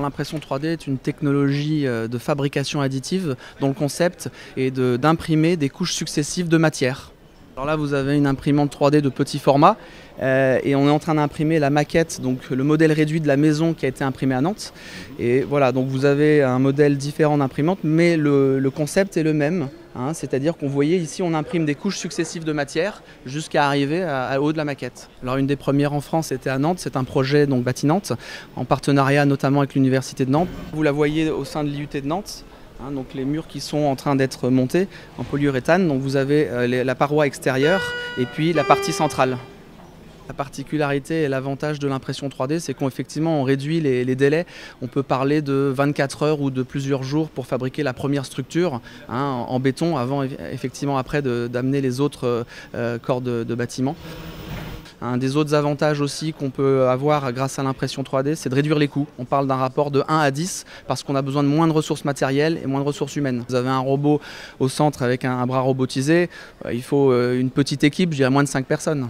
L'impression 3D est une technologie euh, de fabrication additive dont le concept est d'imprimer des couches successives de matière. Alors là, vous avez une imprimante 3D de petit format euh, et on est en train d'imprimer la maquette, donc le modèle réduit de la maison qui a été imprimé à Nantes. Et voilà, donc vous avez un modèle différent d'imprimante, mais le, concept est le même. Hein. C'est-à-dire qu'on voyait ici, on imprime des couches successives de matière jusqu'à arriver à, haut de la maquette. Alors une des premières en France était à Nantes, c'est un projet donc bâti-Nantes, en partenariat notamment avec l'Université de Nantes. Vous la voyez au sein de l'IUT de Nantes. Hein, donc les murs qui sont en train d'être montés en polyuréthane. Donc vous avez euh, la paroi extérieure et puis la partie centrale. La particularité et l'avantage de l'impression 3D, c'est qu'effectivement on réduit les, délais. On peut parler de 24 heures ou de plusieurs jours pour fabriquer la première structure hein, en, béton, avant effectivement après d'amener les autres euh, corps de, de bâtiment. Un des autres avantages aussi qu'on peut avoir grâce à l'impression 3D, c'est de réduire les coûts. On parle d'un rapport de 1 à 10 parce qu'on a besoin de moins de ressources matérielles et moins de ressources humaines. Vous avez un robot au centre avec un bras robotisé, euh, il faut euh, une petite équipe, je dirais moins de 5 personnes.